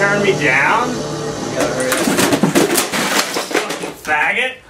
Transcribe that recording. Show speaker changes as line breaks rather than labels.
turn me down?
You
faggot.